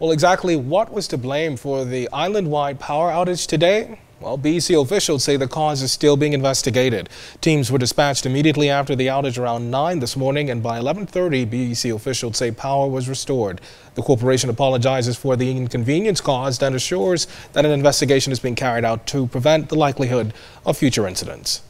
Well, exactly what was to blame for the island-wide power outage today? Well, BEC officials say the cause is still being investigated. Teams were dispatched immediately after the outage around 9 this morning, and by 11.30, BEC officials say power was restored. The corporation apologizes for the inconvenience caused and assures that an investigation is being carried out to prevent the likelihood of future incidents.